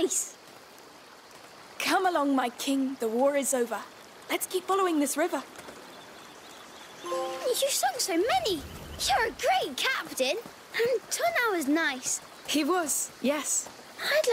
nice. Come along, my king. The war is over. Let's keep following this river. You sung so many. You're a great captain. And Tunau was nice. He was, yes. I'd